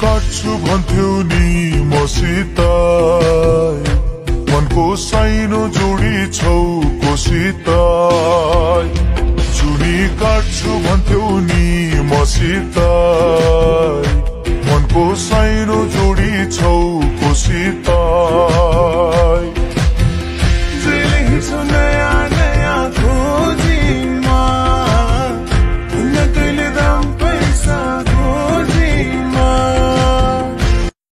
काट्छु भन्थ्यौ नि मसित मनको साइनो जोडी छौ कोसित चुनी काट्छु भन्थ्यो नि मसित मनको साइनो जोडी छौ कोसित